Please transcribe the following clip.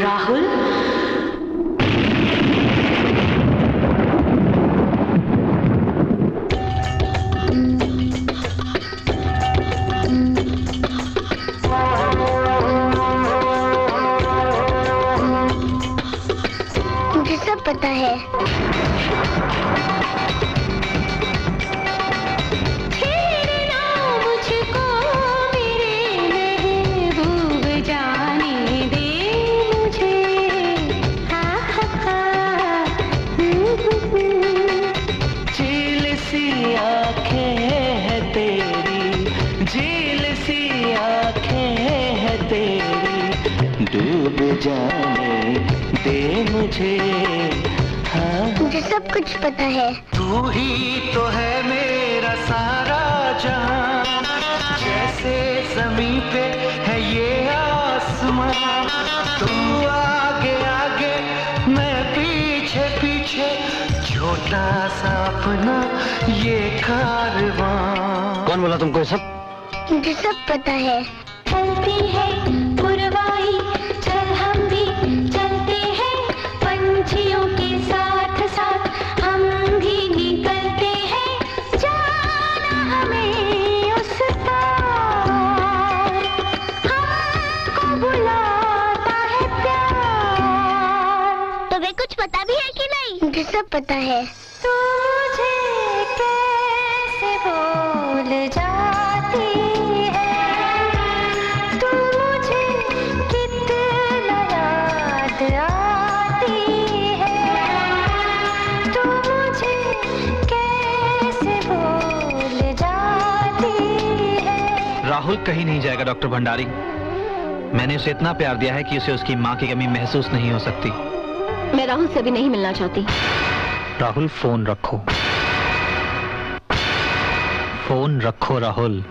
राहुल? मुझे सब पता है। सी आँखें है तेरी झील सी आँखें है तेरी। डूब जाने दे मुझे हाँ। मुझे सब कुछ पता है। तू ही तो है मेरा सारा जहाँ छोटा सा अपना ये कारवां। कौन बोला तुमको ये सब? मुझे सब पता है। चलती है मुझे सब पता है। तू मुझे कैसे भूल जाती है? तू मुझे कितना याद आती है? तू मुझे कैसे भूल जाती है? राहुल कहीं नहीं जाएगा डॉक्टर भंडारी। मैंने उसे इतना प्यार दिया है कि उसे उसकी माँ की कमी महसूस नहीं हो सकती। मैं राहुल से भी नहीं मिलना चाहती। राहुल फ़ोन रखो। फ़ोन रखो राहुल।